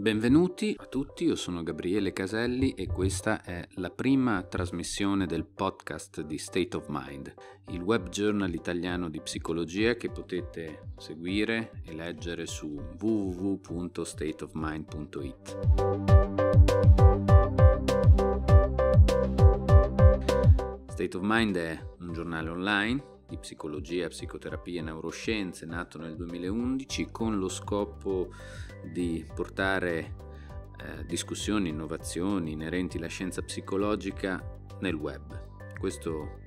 Benvenuti a tutti, io sono Gabriele Caselli e questa è la prima trasmissione del podcast di State of Mind, il web journal italiano di psicologia che potete seguire e leggere su www.stateofmind.it. State of Mind è un giornale online di psicologia, psicoterapia e neuroscienze, nato nel 2011 con lo scopo di portare eh, discussioni, innovazioni inerenti alla scienza psicologica nel web. Questo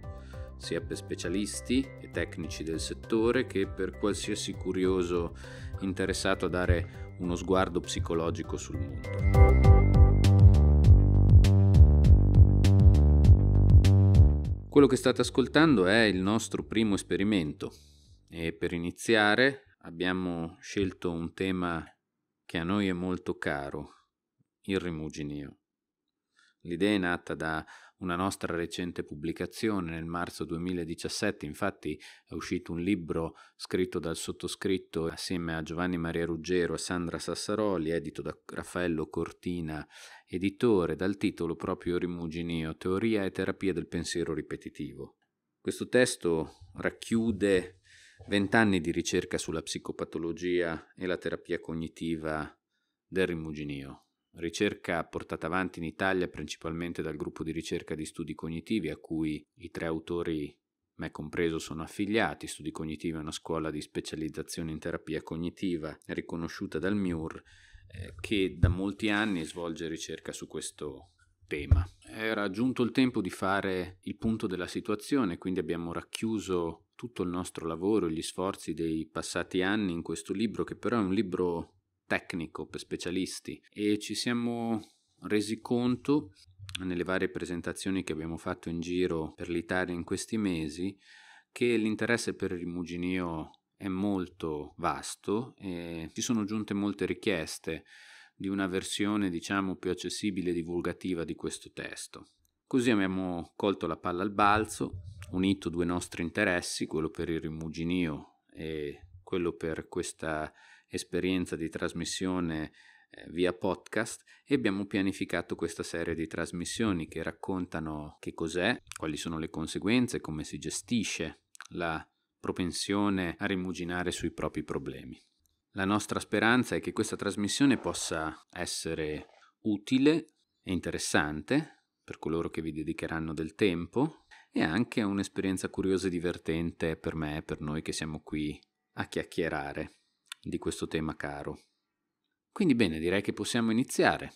sia per specialisti e tecnici del settore che per qualsiasi curioso interessato a dare uno sguardo psicologico sul mondo. Quello che state ascoltando è il nostro primo esperimento e per iniziare abbiamo scelto un tema che a noi è molto caro, il rimuginio. L'idea è nata da una nostra recente pubblicazione nel marzo 2017, infatti è uscito un libro scritto dal sottoscritto assieme a Giovanni Maria Ruggero e Sandra Sassaroli, edito da Raffaello Cortina, editore, dal titolo proprio Rimuginio, Teoria e terapia del pensiero ripetitivo. Questo testo racchiude vent'anni di ricerca sulla psicopatologia e la terapia cognitiva del rimuginio ricerca portata avanti in Italia principalmente dal gruppo di ricerca di studi cognitivi a cui i tre autori, me compreso, sono affiliati. Studi cognitivi è una scuola di specializzazione in terapia cognitiva riconosciuta dal MIUR eh, che da molti anni svolge ricerca su questo tema. Era giunto il tempo di fare il punto della situazione, quindi abbiamo racchiuso tutto il nostro lavoro, gli sforzi dei passati anni in questo libro, che però è un libro tecnico per specialisti e ci siamo resi conto nelle varie presentazioni che abbiamo fatto in giro per l'Italia in questi mesi che l'interesse per il rimuginio è molto vasto e ci sono giunte molte richieste di una versione diciamo più accessibile e divulgativa di questo testo. Così abbiamo colto la palla al balzo, unito due nostri interessi, quello per il rimuginio e quello per questa esperienza di trasmissione eh, via podcast e abbiamo pianificato questa serie di trasmissioni che raccontano che cos'è, quali sono le conseguenze, come si gestisce la propensione a rimuginare sui propri problemi. La nostra speranza è che questa trasmissione possa essere utile e interessante per coloro che vi dedicheranno del tempo e anche un'esperienza curiosa e divertente per me e per noi che siamo qui a chiacchierare di questo tema caro. Quindi bene, direi che possiamo iniziare.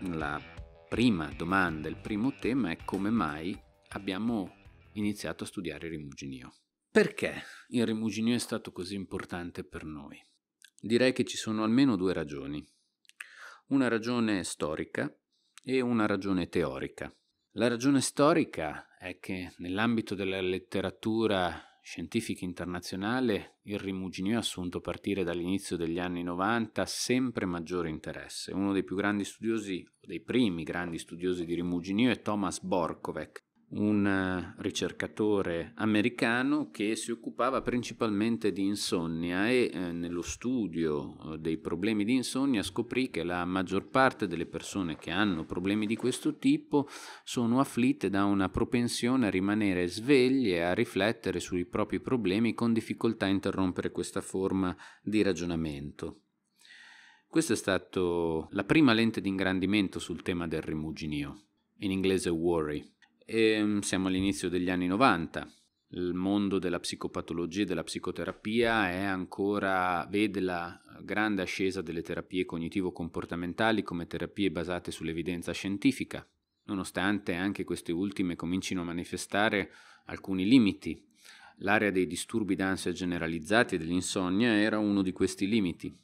La prima domanda, il primo tema è come mai abbiamo iniziato a studiare il rimuginio. Perché il rimuginio è stato così importante per noi? Direi che ci sono almeno due ragioni. Una ragione storica e una ragione teorica. La ragione storica è che nell'ambito della letteratura scientifica internazionale il rimuginio ha assunto a partire dall'inizio degli anni 90 sempre maggiore interesse. Uno dei più grandi studiosi, dei primi grandi studiosi di rimuginio è Thomas Borkovec, un eh, ricercatore americano che si occupava principalmente di insonnia e eh, nello studio eh, dei problemi di insonnia scoprì che la maggior parte delle persone che hanno problemi di questo tipo sono afflitte da una propensione a rimanere sveglie e a riflettere sui propri problemi con difficoltà a interrompere questa forma di ragionamento. Questa è stata la prima lente di ingrandimento sul tema del rimuginio, in inglese worry. E ehm, siamo all'inizio degli anni 90. Il mondo della psicopatologia e della psicoterapia ancora, vede la grande ascesa delle terapie cognitivo-comportamentali come terapie basate sull'evidenza scientifica, nonostante anche queste ultime comincino a manifestare alcuni limiti. L'area dei disturbi d'ansia generalizzati e dell'insonnia era uno di questi limiti.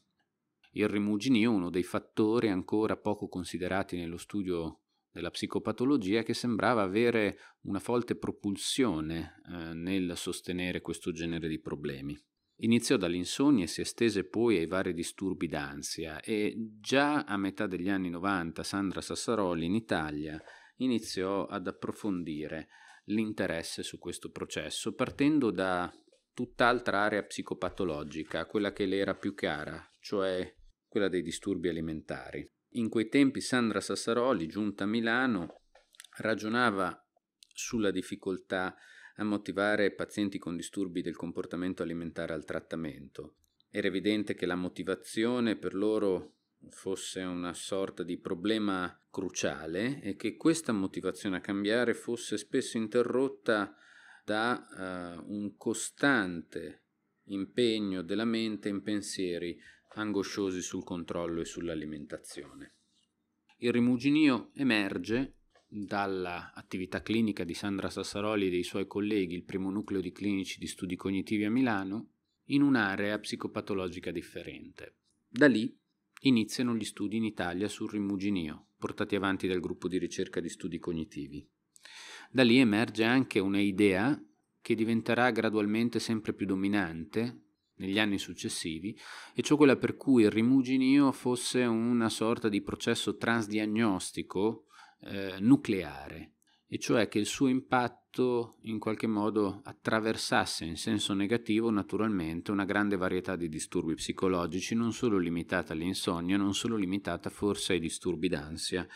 Il rimuginio, uno dei fattori ancora poco considerati nello studio della psicopatologia che sembrava avere una forte propulsione eh, nel sostenere questo genere di problemi. Iniziò dall'insonnia e si estese poi ai vari disturbi d'ansia e già a metà degli anni 90 Sandra Sassaroli in Italia iniziò ad approfondire l'interesse su questo processo, partendo da tutt'altra area psicopatologica, quella che le era più cara, cioè quella dei disturbi alimentari. In quei tempi Sandra Sassaroli, giunta a Milano, ragionava sulla difficoltà a motivare pazienti con disturbi del comportamento alimentare al trattamento. Era evidente che la motivazione per loro fosse una sorta di problema cruciale e che questa motivazione a cambiare fosse spesso interrotta da uh, un costante impegno della mente in pensieri angosciosi sul controllo e sull'alimentazione. Il rimuginio emerge dall'attività clinica di Sandra Sassaroli e dei suoi colleghi, il primo nucleo di clinici di studi cognitivi a Milano, in un'area psicopatologica differente. Da lì iniziano gli studi in Italia sul rimuginio, portati avanti dal gruppo di ricerca di studi cognitivi. Da lì emerge anche un'idea che diventerà gradualmente sempre più dominante negli anni successivi, e cioè quella per cui il rimuginio fosse una sorta di processo transdiagnostico eh, nucleare, e cioè che il suo impatto in qualche modo attraversasse in senso negativo naturalmente una grande varietà di disturbi psicologici, non solo limitata all'insonnia, non solo limitata forse ai disturbi d'ansia,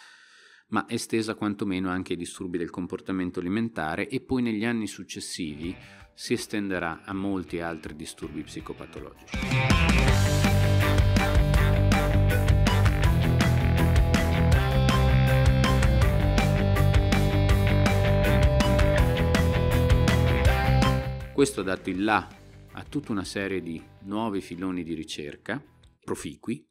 ma estesa quantomeno anche ai disturbi del comportamento alimentare e poi negli anni successivi si estenderà a molti altri disturbi psicopatologici. Questo ha dato il là a tutta una serie di nuovi filoni di ricerca, proficui,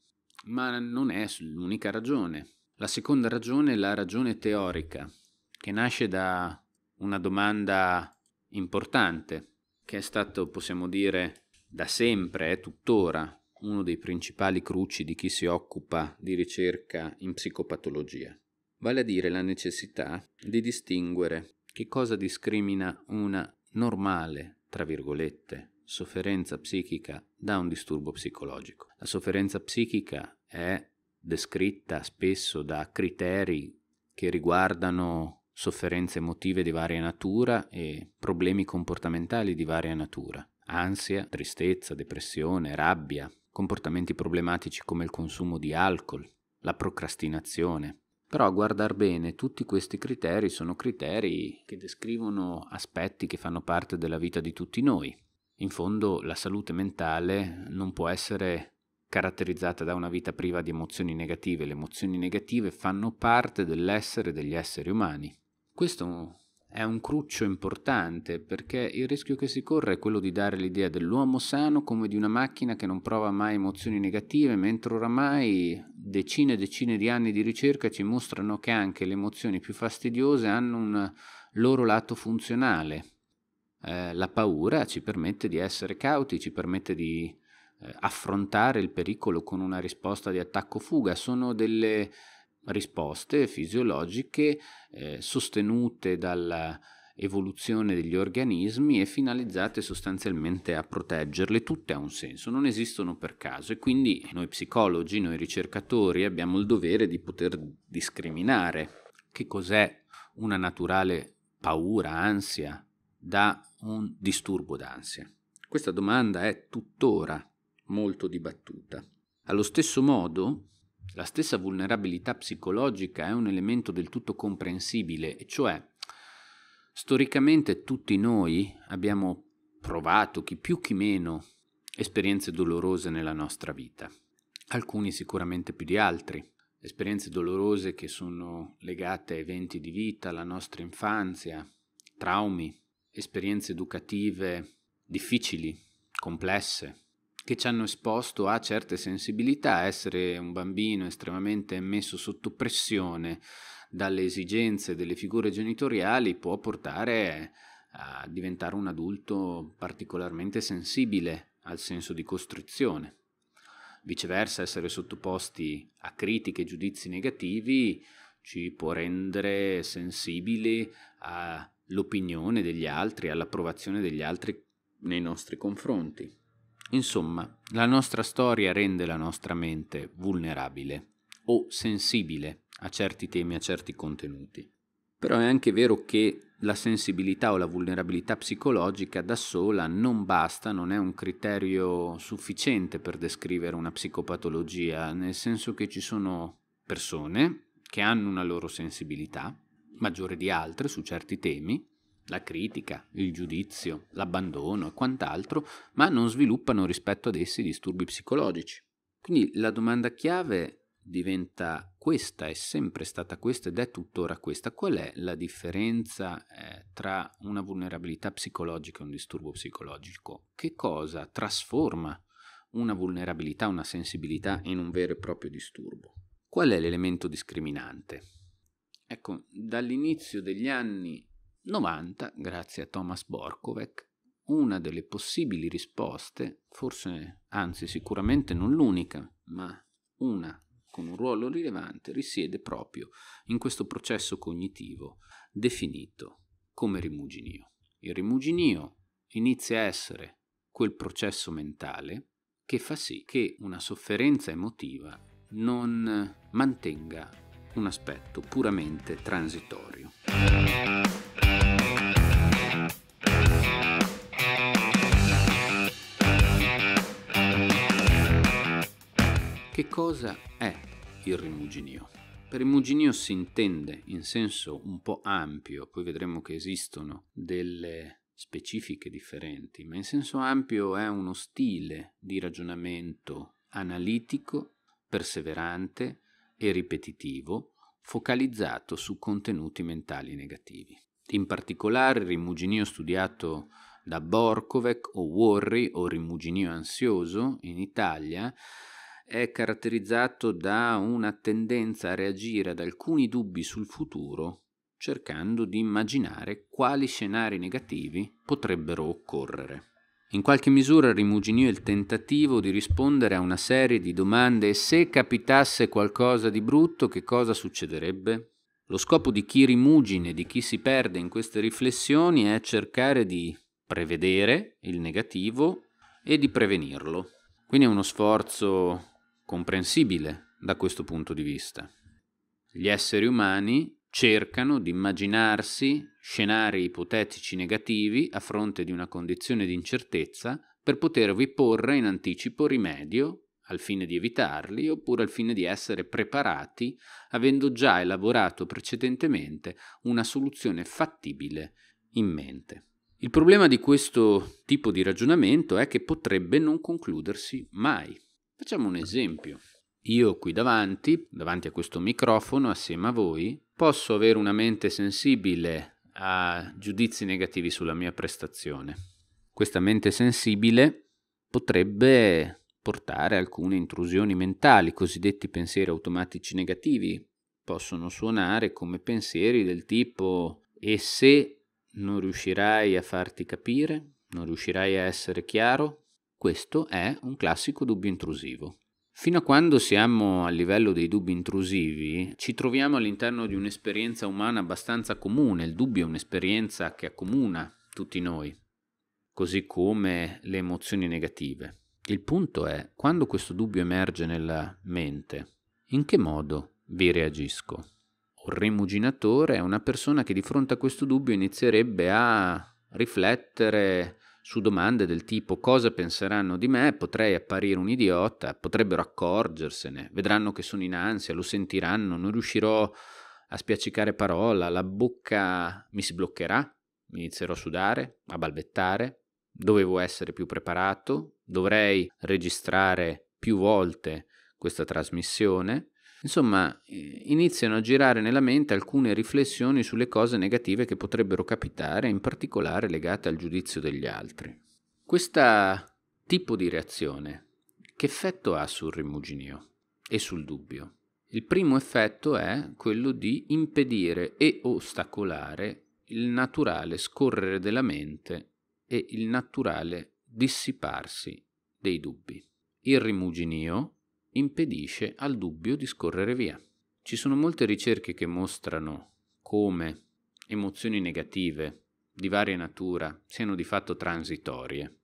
ma non è l'unica ragione. La seconda ragione è la ragione teorica, che nasce da una domanda importante, che è stato, possiamo dire, da sempre, è tuttora uno dei principali cruci di chi si occupa di ricerca in psicopatologia, vale a dire la necessità di distinguere che cosa discrimina una normale, tra virgolette, sofferenza psichica da un disturbo psicologico. La sofferenza psichica è descritta spesso da criteri che riguardano sofferenze emotive di varia natura e problemi comportamentali di varia natura, ansia, tristezza, depressione, rabbia, comportamenti problematici come il consumo di alcol, la procrastinazione. Però a guardar bene tutti questi criteri sono criteri che descrivono aspetti che fanno parte della vita di tutti noi. In fondo la salute mentale non può essere caratterizzata da una vita priva di emozioni negative. Le emozioni negative fanno parte dell'essere degli esseri umani. Questo è un cruccio importante perché il rischio che si corre è quello di dare l'idea dell'uomo sano come di una macchina che non prova mai emozioni negative, mentre oramai decine e decine di anni di ricerca ci mostrano che anche le emozioni più fastidiose hanno un loro lato funzionale. Eh, la paura ci permette di essere cauti, ci permette di eh, affrontare il pericolo con una risposta di attacco-fuga, sono delle risposte fisiologiche eh, sostenute dall'evoluzione degli organismi e finalizzate sostanzialmente a proteggerle, tutte ha un senso, non esistono per caso e quindi noi psicologi, noi ricercatori abbiamo il dovere di poter discriminare che cos'è una naturale paura, ansia, da un disturbo d'ansia. Questa domanda è tuttora molto dibattuta. Allo stesso modo, la stessa vulnerabilità psicologica è un elemento del tutto comprensibile, e cioè storicamente tutti noi abbiamo provato, chi più chi meno, esperienze dolorose nella nostra vita, alcuni sicuramente più di altri, esperienze dolorose che sono legate a eventi di vita, alla nostra infanzia, traumi, esperienze educative difficili, complesse, che ci hanno esposto a certe sensibilità, essere un bambino estremamente messo sotto pressione dalle esigenze delle figure genitoriali può portare a diventare un adulto particolarmente sensibile al senso di costrizione. Viceversa, essere sottoposti a critiche e giudizi negativi ci può rendere sensibili all'opinione degli altri, all'approvazione degli altri nei nostri confronti. Insomma, la nostra storia rende la nostra mente vulnerabile o sensibile a certi temi, a certi contenuti. Però è anche vero che la sensibilità o la vulnerabilità psicologica da sola non basta, non è un criterio sufficiente per descrivere una psicopatologia, nel senso che ci sono persone che hanno una loro sensibilità, maggiore di altre su certi temi, la critica, il giudizio, l'abbandono e quant'altro, ma non sviluppano rispetto ad essi disturbi psicologici. Quindi la domanda chiave diventa questa, è sempre stata questa ed è tuttora questa. Qual è la differenza eh, tra una vulnerabilità psicologica e un disturbo psicologico? Che cosa trasforma una vulnerabilità, una sensibilità in un vero e proprio disturbo? Qual è l'elemento discriminante? Ecco, dall'inizio degli anni 90, grazie a Thomas Borkovec, una delle possibili risposte, forse anzi sicuramente non l'unica, ma una con un ruolo rilevante risiede proprio in questo processo cognitivo definito come rimuginio. Il rimuginio inizia a essere quel processo mentale che fa sì che una sofferenza emotiva non mantenga un aspetto puramente transitorio. Che cosa è il rimuginio. Per rimuginio si intende in senso un po' ampio, poi vedremo che esistono delle specifiche differenti, ma in senso ampio è uno stile di ragionamento analitico, perseverante e ripetitivo, focalizzato su contenuti mentali negativi. In particolare il rimuginio studiato da Borkovec o Worry o rimuginio ansioso in Italia è caratterizzato da una tendenza a reagire ad alcuni dubbi sul futuro cercando di immaginare quali scenari negativi potrebbero occorrere. In qualche misura è il tentativo di rispondere a una serie di domande se capitasse qualcosa di brutto che cosa succederebbe? Lo scopo di chi rimugine, di chi si perde in queste riflessioni è cercare di prevedere il negativo e di prevenirlo. Quindi è uno sforzo comprensibile da questo punto di vista. Gli esseri umani cercano di immaginarsi scenari ipotetici negativi a fronte di una condizione di incertezza per potervi porre in anticipo rimedio al fine di evitarli oppure al fine di essere preparati avendo già elaborato precedentemente una soluzione fattibile in mente. Il problema di questo tipo di ragionamento è che potrebbe non concludersi mai. Facciamo un esempio. Io qui davanti, davanti a questo microfono, assieme a voi, posso avere una mente sensibile a giudizi negativi sulla mia prestazione. Questa mente sensibile potrebbe portare alcune intrusioni mentali, cosiddetti pensieri automatici negativi. Possono suonare come pensieri del tipo e se non riuscirai a farti capire, non riuscirai a essere chiaro, questo è un classico dubbio intrusivo. Fino a quando siamo a livello dei dubbi intrusivi, ci troviamo all'interno di un'esperienza umana abbastanza comune. Il dubbio è un'esperienza che accomuna tutti noi, così come le emozioni negative. Il punto è, quando questo dubbio emerge nella mente, in che modo vi reagisco? Un rimuginatore è una persona che di fronte a questo dubbio inizierebbe a riflettere su domande del tipo cosa penseranno di me, potrei apparire un idiota, potrebbero accorgersene, vedranno che sono in ansia, lo sentiranno, non riuscirò a spiaccicare parola, la bocca mi si bloccherà, inizierò a sudare, a balbettare, dovevo essere più preparato, dovrei registrare più volte questa trasmissione, Insomma, iniziano a girare nella mente alcune riflessioni sulle cose negative che potrebbero capitare, in particolare legate al giudizio degli altri. Questo tipo di reazione che effetto ha sul rimuginio e sul dubbio? Il primo effetto è quello di impedire e ostacolare il naturale scorrere della mente e il naturale dissiparsi dei dubbi. Il rimuginio impedisce al dubbio di scorrere via. Ci sono molte ricerche che mostrano come emozioni negative di varia natura siano di fatto transitorie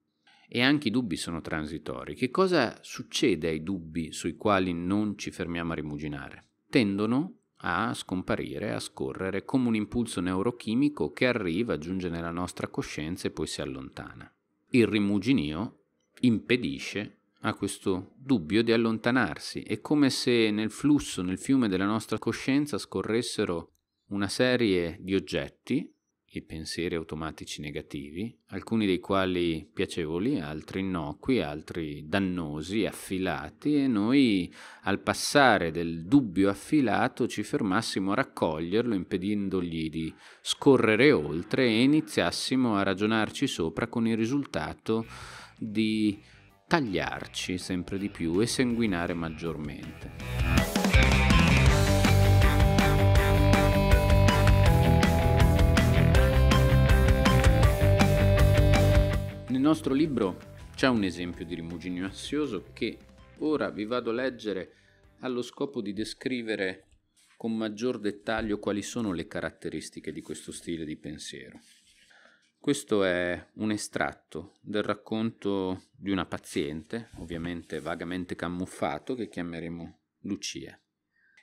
e anche i dubbi sono transitori. Che cosa succede ai dubbi sui quali non ci fermiamo a rimuginare? Tendono a scomparire, a scorrere come un impulso neurochimico che arriva, giunge nella nostra coscienza e poi si allontana. Il rimuginio impedisce a questo dubbio di allontanarsi. È come se nel flusso, nel fiume della nostra coscienza scorressero una serie di oggetti, i pensieri automatici negativi, alcuni dei quali piacevoli, altri innocui, altri dannosi, affilati, e noi al passare del dubbio affilato ci fermassimo a raccoglierlo, impedendogli di scorrere oltre e iniziassimo a ragionarci sopra con il risultato di tagliarci sempre di più e sanguinare maggiormente. Nel nostro libro c'è un esempio di rimuginio ansioso che ora vi vado a leggere allo scopo di descrivere con maggior dettaglio quali sono le caratteristiche di questo stile di pensiero. Questo è un estratto del racconto di una paziente, ovviamente vagamente camuffato, che chiameremo Lucia.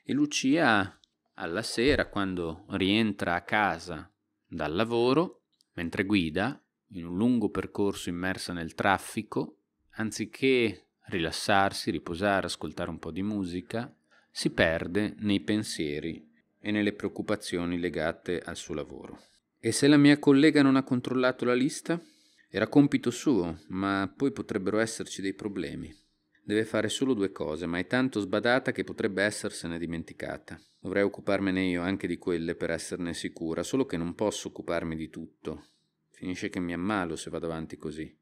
E Lucia alla sera, quando rientra a casa dal lavoro, mentre guida, in un lungo percorso immersa nel traffico, anziché rilassarsi, riposare, ascoltare un po' di musica, si perde nei pensieri e nelle preoccupazioni legate al suo lavoro. E se la mia collega non ha controllato la lista? Era compito suo, ma poi potrebbero esserci dei problemi. Deve fare solo due cose, ma è tanto sbadata che potrebbe essersene dimenticata. Dovrei occuparmene io anche di quelle per esserne sicura, solo che non posso occuparmi di tutto. Finisce che mi ammalo se vado avanti così.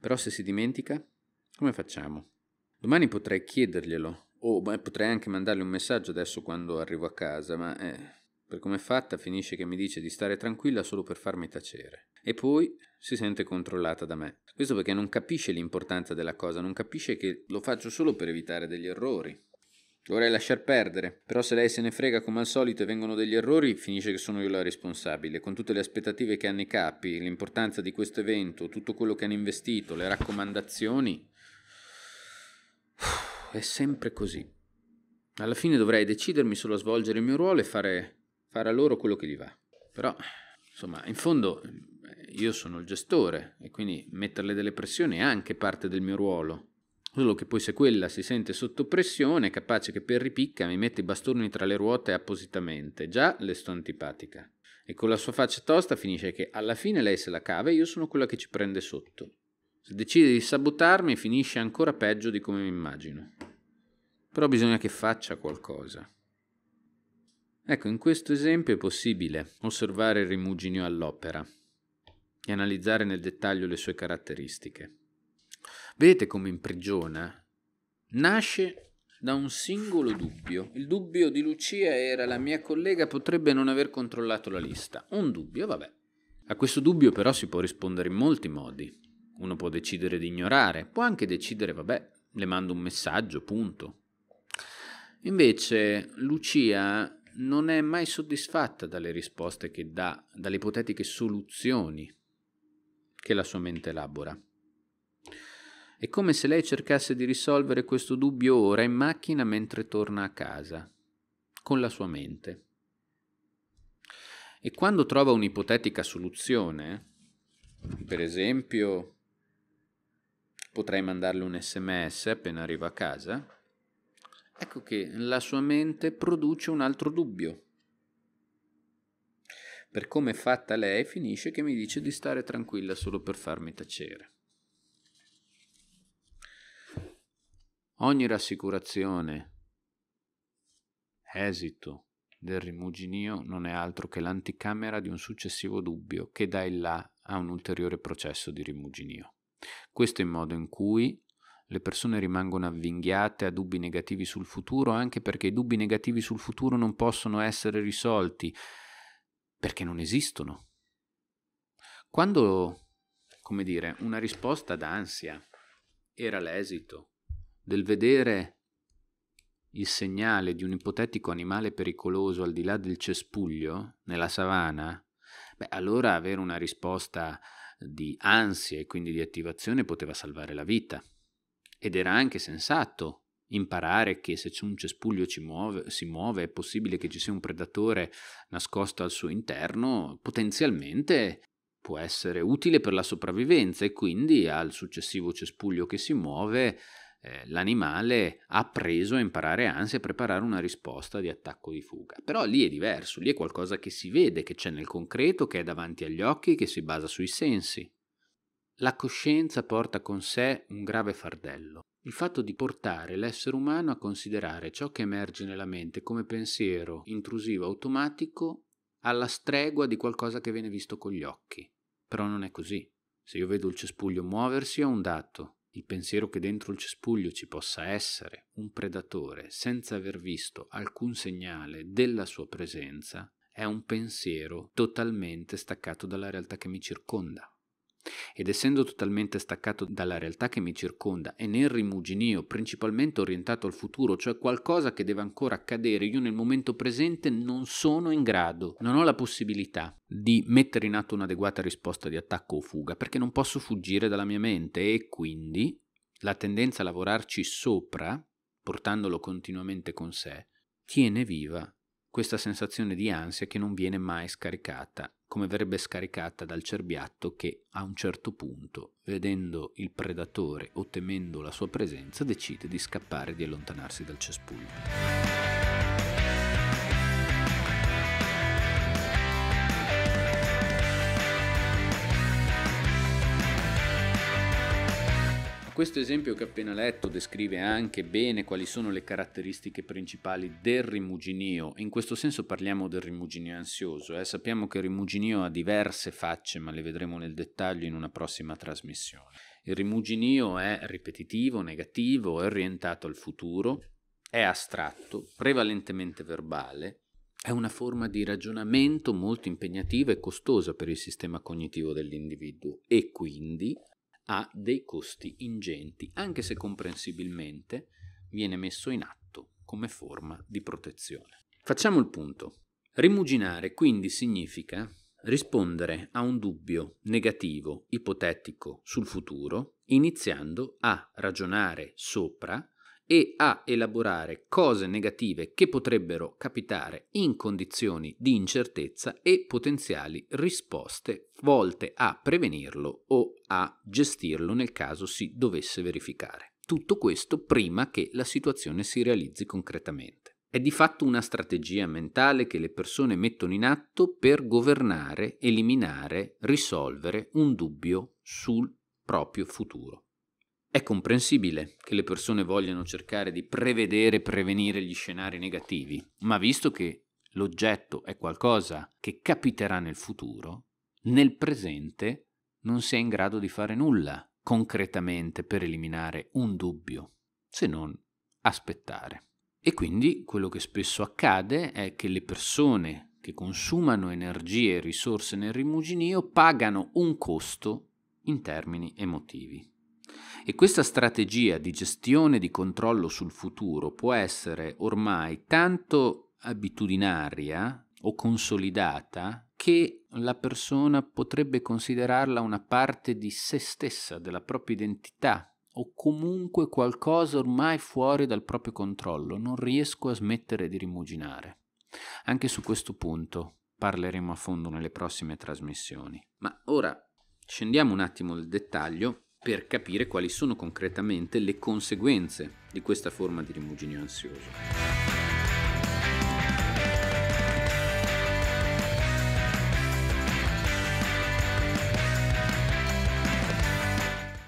Però se si dimentica, come facciamo? Domani potrei chiederglielo, o beh, potrei anche mandarle un messaggio adesso quando arrivo a casa, ma eh, per come è fatta finisce che mi dice di stare tranquilla solo per farmi tacere. E poi si sente controllata da me. Questo perché non capisce l'importanza della cosa, non capisce che lo faccio solo per evitare degli errori. Dovrei lasciar perdere, però se lei se ne frega come al solito e vengono degli errori, finisce che sono io la responsabile, con tutte le aspettative che hanno i capi, l'importanza di questo evento, tutto quello che hanno investito, le raccomandazioni. È sempre così. Alla fine dovrei decidermi solo a svolgere il mio ruolo e fare fare a loro quello che gli va. Però, insomma, in fondo io sono il gestore e quindi metterle delle pressioni è anche parte del mio ruolo. Solo che poi se quella si sente sotto pressione, è capace che per ripicca mi mette i bastoni tra le ruote appositamente. Già le sto antipatica. E con la sua faccia tosta finisce che alla fine lei se la cava e io sono quella che ci prende sotto. Se decide di sabotarmi finisce ancora peggio di come mi immagino. Però bisogna che faccia qualcosa. Ecco, in questo esempio è possibile osservare il rimuginio all'opera e analizzare nel dettaglio le sue caratteristiche. Vedete come imprigiona? Nasce da un singolo dubbio. Il dubbio di Lucia era la mia collega potrebbe non aver controllato la lista. Un dubbio, vabbè. A questo dubbio però si può rispondere in molti modi. Uno può decidere di ignorare, può anche decidere, vabbè, le mando un messaggio, punto. Invece Lucia non è mai soddisfatta dalle risposte che dà, dalle ipotetiche soluzioni che la sua mente elabora. È come se lei cercasse di risolvere questo dubbio ora in macchina mentre torna a casa, con la sua mente. E quando trova un'ipotetica soluzione, per esempio, potrei mandarle un sms appena arriva a casa, ecco che la sua mente produce un altro dubbio. Per come è fatta lei, finisce che mi dice di stare tranquilla solo per farmi tacere. Ogni rassicurazione, esito del rimuginio non è altro che l'anticamera di un successivo dubbio che dà il là a un ulteriore processo di rimuginio. Questo è il modo in cui le persone rimangono avvinghiate a dubbi negativi sul futuro anche perché i dubbi negativi sul futuro non possono essere risolti perché non esistono. Quando, come dire, una risposta d'ansia era l'esito del vedere il segnale di un ipotetico animale pericoloso al di là del cespuglio, nella savana, beh, allora avere una risposta di ansia e quindi di attivazione poteva salvare la vita. Ed era anche sensato imparare che se un cespuglio muove, si muove è possibile che ci sia un predatore nascosto al suo interno, potenzialmente può essere utile per la sopravvivenza e quindi al successivo cespuglio che si muove eh, l'animale ha preso a imparare ansia e preparare una risposta di attacco di fuga. Però lì è diverso, lì è qualcosa che si vede, che c'è nel concreto, che è davanti agli occhi, che si basa sui sensi. La coscienza porta con sé un grave fardello, il fatto di portare l'essere umano a considerare ciò che emerge nella mente come pensiero intrusivo automatico alla stregua di qualcosa che viene visto con gli occhi. Però non è così. Se io vedo il cespuglio muoversi ho un dato, il pensiero che dentro il cespuglio ci possa essere un predatore senza aver visto alcun segnale della sua presenza è un pensiero totalmente staccato dalla realtà che mi circonda. Ed essendo totalmente staccato dalla realtà che mi circonda e nel rimuginio principalmente orientato al futuro, cioè qualcosa che deve ancora accadere, io nel momento presente non sono in grado, non ho la possibilità di mettere in atto un'adeguata risposta di attacco o fuga, perché non posso fuggire dalla mia mente e quindi la tendenza a lavorarci sopra, portandolo continuamente con sé, tiene viva questa sensazione di ansia che non viene mai scaricata come verrebbe scaricata dal cerbiatto che a un certo punto, vedendo il predatore o temendo la sua presenza, decide di scappare e di allontanarsi dal cespuglio. Questo esempio che ho appena letto descrive anche bene quali sono le caratteristiche principali del rimuginio. In questo senso parliamo del rimuginio ansioso. Eh? Sappiamo che il rimuginio ha diverse facce, ma le vedremo nel dettaglio in una prossima trasmissione. Il rimuginio è ripetitivo, negativo, è orientato al futuro, è astratto, prevalentemente verbale, è una forma di ragionamento molto impegnativa e costosa per il sistema cognitivo dell'individuo e quindi ha dei costi ingenti, anche se comprensibilmente viene messo in atto come forma di protezione. Facciamo il punto. Rimuginare quindi significa rispondere a un dubbio negativo, ipotetico sul futuro, iniziando a ragionare sopra e a elaborare cose negative che potrebbero capitare in condizioni di incertezza e potenziali risposte volte a prevenirlo o a gestirlo nel caso si dovesse verificare. Tutto questo prima che la situazione si realizzi concretamente. È di fatto una strategia mentale che le persone mettono in atto per governare, eliminare, risolvere un dubbio sul proprio futuro. È comprensibile che le persone vogliano cercare di prevedere e prevenire gli scenari negativi, ma visto che l'oggetto è qualcosa che capiterà nel futuro, nel presente non si è in grado di fare nulla concretamente per eliminare un dubbio, se non aspettare. E quindi quello che spesso accade è che le persone che consumano energie e risorse nel rimuginio pagano un costo in termini emotivi. E questa strategia di gestione di controllo sul futuro può essere ormai tanto abitudinaria o consolidata che la persona potrebbe considerarla una parte di se stessa, della propria identità o comunque qualcosa ormai fuori dal proprio controllo. Non riesco a smettere di rimuginare. Anche su questo punto parleremo a fondo nelle prossime trasmissioni. Ma ora scendiamo un attimo nel dettaglio per capire quali sono concretamente le conseguenze di questa forma di rimuginio ansioso.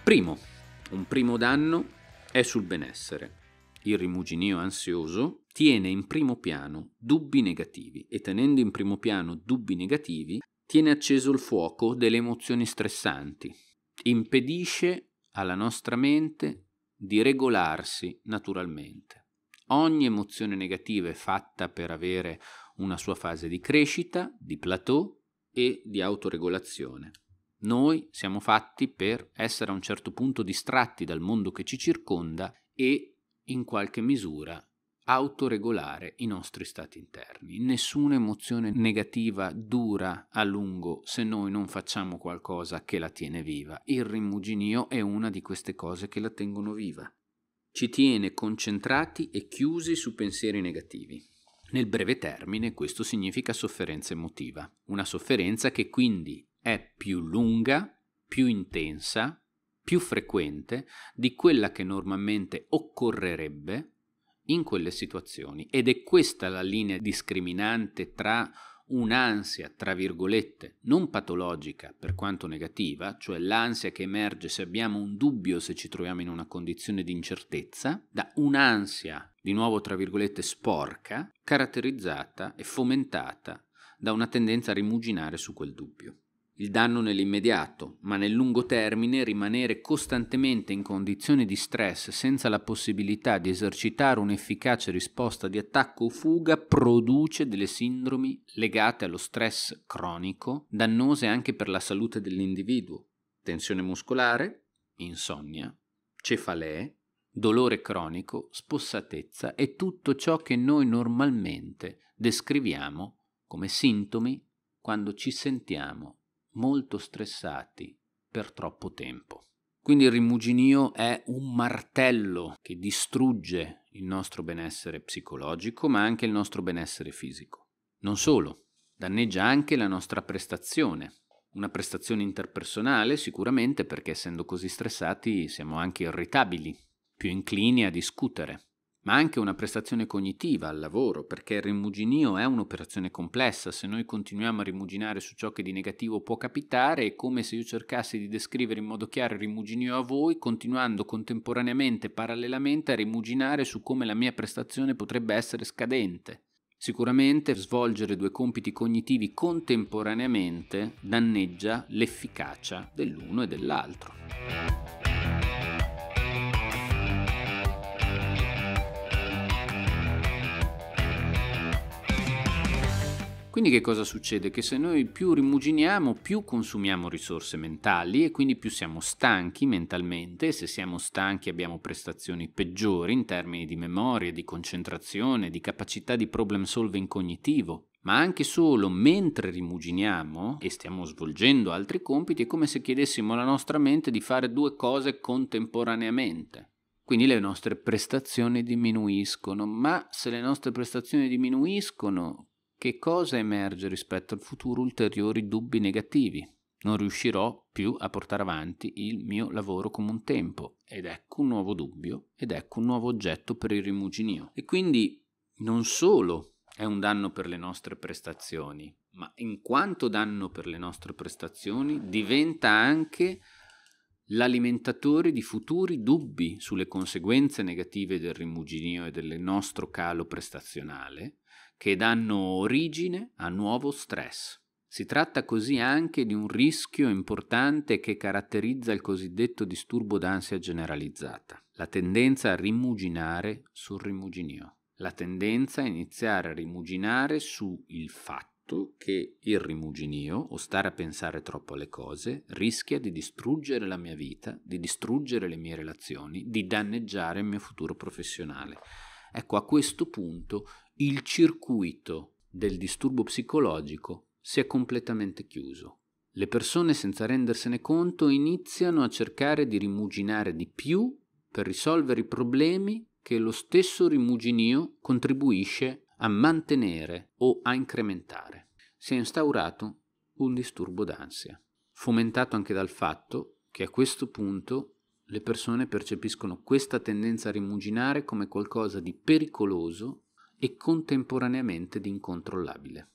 Primo, un primo danno è sul benessere. Il rimuginio ansioso tiene in primo piano dubbi negativi e tenendo in primo piano dubbi negativi tiene acceso il fuoco delle emozioni stressanti, impedisce alla nostra mente di regolarsi naturalmente. Ogni emozione negativa è fatta per avere una sua fase di crescita, di plateau e di autoregolazione. Noi siamo fatti per essere a un certo punto distratti dal mondo che ci circonda e in qualche misura autoregolare i nostri stati interni. Nessuna emozione negativa dura a lungo se noi non facciamo qualcosa che la tiene viva. Il rimuginio è una di queste cose che la tengono viva. ci tiene concentrati e chiusi su pensieri negativi. Nel breve termine questo significa sofferenza emotiva, una sofferenza che quindi è più lunga, più intensa, più frequente di quella che normalmente occorrerebbe in quelle situazioni. Ed è questa la linea discriminante tra un'ansia, tra virgolette, non patologica per quanto negativa, cioè l'ansia che emerge se abbiamo un dubbio, se ci troviamo in una condizione di incertezza, da un'ansia, di nuovo tra virgolette, sporca, caratterizzata e fomentata da una tendenza a rimuginare su quel dubbio il danno nell'immediato, ma nel lungo termine rimanere costantemente in condizioni di stress senza la possibilità di esercitare un'efficace risposta di attacco o fuga produce delle sindromi legate allo stress cronico, dannose anche per la salute dell'individuo. Tensione muscolare, insonnia, cefalee, dolore cronico, spossatezza e tutto ciò che noi normalmente descriviamo come sintomi quando ci sentiamo molto stressati per troppo tempo. Quindi il rimuginio è un martello che distrugge il nostro benessere psicologico, ma anche il nostro benessere fisico. Non solo, danneggia anche la nostra prestazione. Una prestazione interpersonale sicuramente perché essendo così stressati siamo anche irritabili, più inclini a discutere ma anche una prestazione cognitiva al lavoro, perché il rimuginio è un'operazione complessa, se noi continuiamo a rimuginare su ciò che di negativo può capitare è come se io cercassi di descrivere in modo chiaro il rimuginio a voi, continuando contemporaneamente, parallelamente a rimuginare su come la mia prestazione potrebbe essere scadente. Sicuramente svolgere due compiti cognitivi contemporaneamente danneggia l'efficacia dell'uno e dell'altro. Quindi che cosa succede? Che se noi più rimuginiamo, più consumiamo risorse mentali e quindi più siamo stanchi mentalmente se siamo stanchi abbiamo prestazioni peggiori in termini di memoria, di concentrazione, di capacità di problem solving cognitivo. Ma anche solo mentre rimuginiamo e stiamo svolgendo altri compiti è come se chiedessimo alla nostra mente di fare due cose contemporaneamente. Quindi le nostre prestazioni diminuiscono, ma se le nostre prestazioni diminuiscono, che cosa emerge rispetto al futuro ulteriori dubbi negativi. Non riuscirò più a portare avanti il mio lavoro come un tempo ed ecco un nuovo dubbio ed ecco un nuovo oggetto per il rimuginio. E quindi non solo è un danno per le nostre prestazioni, ma in quanto danno per le nostre prestazioni diventa anche l'alimentatore di futuri dubbi sulle conseguenze negative del rimuginio e del nostro calo prestazionale che danno origine a nuovo stress. Si tratta così anche di un rischio importante che caratterizza il cosiddetto disturbo d'ansia generalizzata, la tendenza a rimuginare sul rimuginio, la tendenza a iniziare a rimuginare su il fatto che il rimuginio o stare a pensare troppo alle cose rischia di distruggere la mia vita, di distruggere le mie relazioni, di danneggiare il mio futuro professionale. Ecco, a questo punto il circuito del disturbo psicologico si è completamente chiuso. Le persone senza rendersene conto iniziano a cercare di rimuginare di più per risolvere i problemi che lo stesso rimuginio contribuisce a mantenere o a incrementare. Si è instaurato un disturbo d'ansia, fomentato anche dal fatto che a questo punto le persone percepiscono questa tendenza a rimuginare come qualcosa di pericoloso e contemporaneamente di incontrollabile,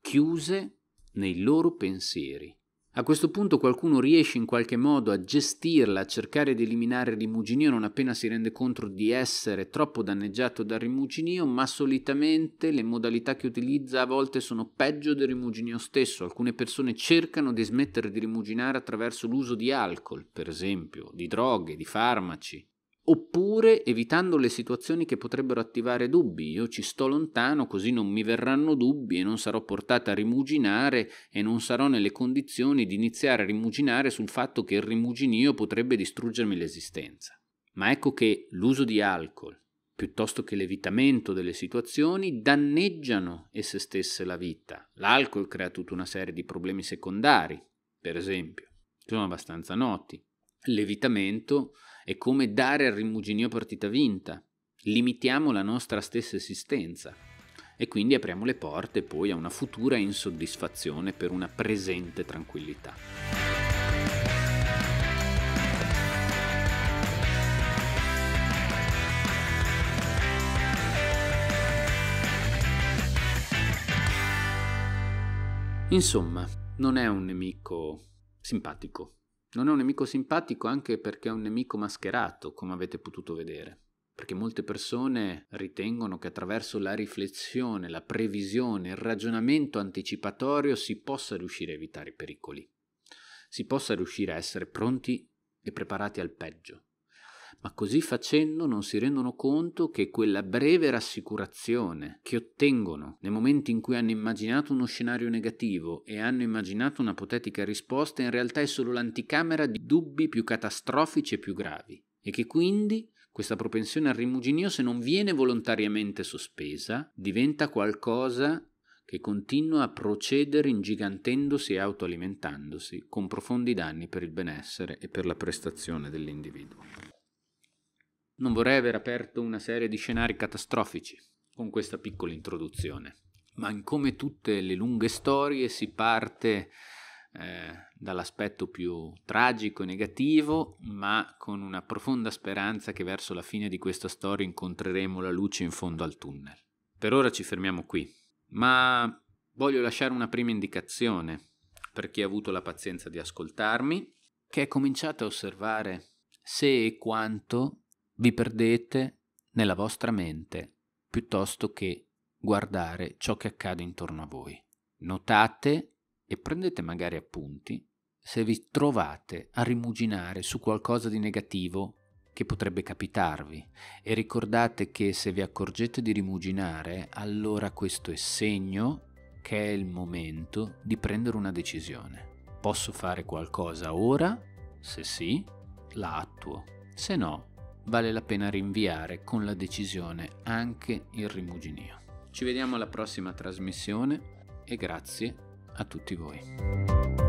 chiuse nei loro pensieri. A questo punto qualcuno riesce in qualche modo a gestirla, a cercare di eliminare il rimuginio non appena si rende conto di essere troppo danneggiato dal rimuginio, ma solitamente le modalità che utilizza a volte sono peggio del rimuginio stesso. Alcune persone cercano di smettere di rimuginare attraverso l'uso di alcol, per esempio, di droghe, di farmaci, oppure evitando le situazioni che potrebbero attivare dubbi. Io ci sto lontano così non mi verranno dubbi e non sarò portata a rimuginare e non sarò nelle condizioni di iniziare a rimuginare sul fatto che il rimuginio potrebbe distruggermi l'esistenza. Ma ecco che l'uso di alcol, piuttosto che l'evitamento delle situazioni, danneggiano esse stesse la vita. L'alcol crea tutta una serie di problemi secondari, per esempio, sono abbastanza noti. L'evitamento è come dare al rimuginio partita vinta. Limitiamo la nostra stessa esistenza e quindi apriamo le porte poi a una futura insoddisfazione per una presente tranquillità. Insomma, non è un nemico simpatico. Non è un nemico simpatico anche perché è un nemico mascherato, come avete potuto vedere. Perché molte persone ritengono che attraverso la riflessione, la previsione, il ragionamento anticipatorio si possa riuscire a evitare i pericoli. Si possa riuscire a essere pronti e preparati al peggio ma così facendo non si rendono conto che quella breve rassicurazione che ottengono nel momento in cui hanno immaginato uno scenario negativo e hanno immaginato una ipotetica risposta in realtà è solo l'anticamera di dubbi più catastrofici e più gravi e che quindi questa propensione al rimuginio se non viene volontariamente sospesa diventa qualcosa che continua a procedere ingigantendosi e autoalimentandosi con profondi danni per il benessere e per la prestazione dell'individuo. Non vorrei aver aperto una serie di scenari catastrofici con questa piccola introduzione, ma in come tutte le lunghe storie si parte eh, dall'aspetto più tragico e negativo, ma con una profonda speranza che verso la fine di questa storia incontreremo la luce in fondo al tunnel. Per ora ci fermiamo qui, ma voglio lasciare una prima indicazione per chi ha avuto la pazienza di ascoltarmi, che è cominciato a osservare se e quanto vi perdete nella vostra mente piuttosto che guardare ciò che accade intorno a voi. Notate e prendete magari appunti se vi trovate a rimuginare su qualcosa di negativo che potrebbe capitarvi e ricordate che se vi accorgete di rimuginare, allora questo è segno che è il momento di prendere una decisione. Posso fare qualcosa ora? Se sì, la attuo. Se no, vale la pena rinviare con la decisione anche il rimuginio. Ci vediamo alla prossima trasmissione e grazie a tutti voi.